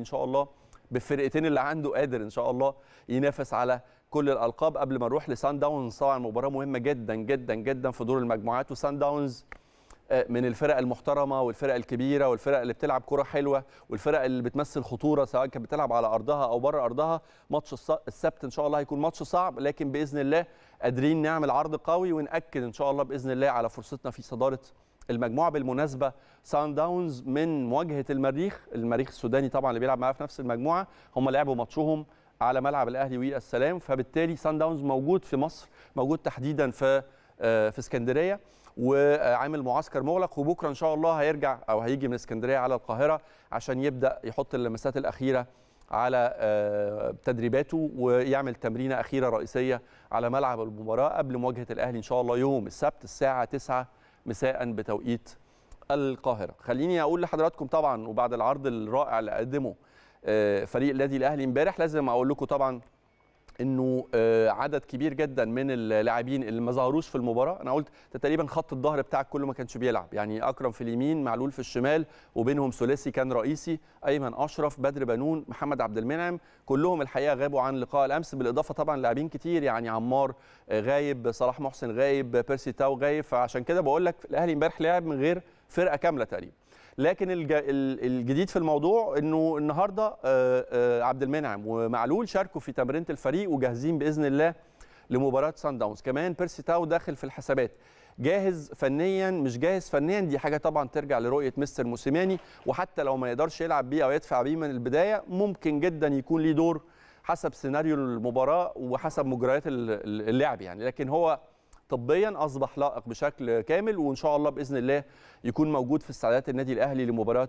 إن شاء الله بالفرقتين اللي عنده قادر إن شاء الله ينافس على كل الألقاب قبل ما نروح لسان داونز. طبعا مباراة مهمة جدا جدا جدا في دور المجموعات. وسان داونز من الفرق المحترمة والفرق الكبيرة والفرق اللي بتلعب كرة حلوة والفرق اللي بتمثل خطورة سواء كانت بتلعب على أرضها أو بره أرضها. ماتش السبت إن شاء الله هيكون ماتش صعب لكن بإذن الله قادرين نعمل عرض قوي ونأكد إن شاء الله بإذن الله على فرصتنا في صدارة المجموعة بالمناسبة سان داونز من مواجهة المريخ. المريخ السوداني طبعا اللي بيلعب معاه في نفس المجموعة. هم لعبوا ماتشهم على ملعب الأهلي والسلام فبالتالي سان داونز موجود في مصر موجود تحديدا في في اسكندرية. وعامل معسكر مغلق. وبكرة إن شاء الله هيرجع أو هيجي من اسكندرية على القاهرة عشان يبدأ يحط اللمسات الأخيرة على تدريباته ويعمل تمرينة أخيرة رئيسية على ملعب المباراة قبل مواجهة الأهلي إن شاء الله يوم السبت الساعة 9 مساء بتوقيت القاهرة. خليني أقول لحضراتكم طبعا وبعد العرض الرائع اللي قدمه فريق النادي الاهلي امبارح لازم أقول لكم طبعا إنه عدد كبير جدا من اللاعبين اللي ما ظهروش في المباراة. أنا قلت تقريبا خط الظهر بتاعك كله ما كانش بيلعب. يعني أكرم في اليمين معلول في الشمال وبينهم ثلاثي كان رئيسي أيمن أشرف بدر بنون محمد عبد المنعم. كلهم الحقيقة غابوا عن لقاء الأمس. بالإضافة طبعا لاعبين كتير يعني عمار غايب صلاح محسن غايب بيرسي تاو غايب. فعشان كده بقول لك الأهلي امبارح لعب من غير فرقة كاملة تقريبا. لكن الجديد في الموضوع إنه النهارده عبد المنعم ومعلول شاركوا في تمرينة الفريق وجاهزين بإذن الله لمباراة سان داونز كمان بيرسي تاو داخل في الحسابات. جاهز فنيا مش جاهز فنيا دي حاجة طبعا ترجع لرؤية مستر موسيماني. وحتى لو ما يقدرش يلعب بيه أو يدفع بيه من البداية ممكن جدا يكون ليه دور حسب سيناريو المباراة وحسب مجريات اللعب يعني. لكن هو طبيا أصبح لائق بشكل كامل وإن شاء الله بإذن الله يكون موجود في استعدادات النادي الأهلي لمباراة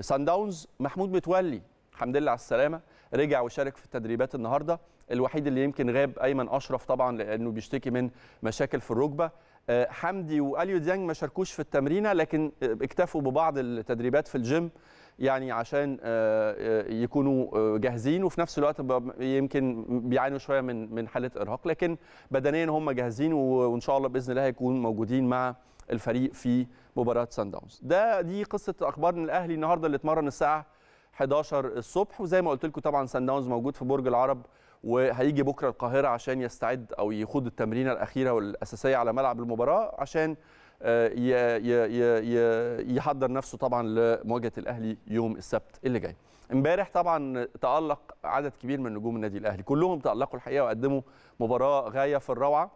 سان داونز محمود متولي الحمد لله على السلامة رجع وشارك في التدريبات النهارده الوحيد اللي يمكن غاب أيمن أشرف طبعا لأنه بيشتكي من مشاكل في الركبة. حمدي واليو ديانج ما شاركوش في التمرينة لكن اكتفوا ببعض التدريبات في الجيم يعني عشان يكونوا جاهزين وفي نفس الوقت يمكن بيعانوا شوية من من حالة إرهاق لكن بدنيا هم جاهزين وإن شاء الله بإذن الله هيكونوا موجودين مع الفريق في مباراة سان داونز ده دي قصة أخبار من الأهلي النهارده اللي اتمرن الساعة 11 الصبح وزي ما قلت لكم طبعا سان داونز موجود في برج العرب وهيجي بكرة القاهرة عشان يستعد أو يخوض التمرينة الأخيرة والأساسية على ملعب المباراة عشان يحضر نفسه طبعا لمواجهة الأهلي يوم السبت اللي جاي. امبارح طبعا تألق عدد كبير من نجوم النادي الأهلي، كلهم تألقوا الحقيقة وقدموا مباراة غاية في الروعة.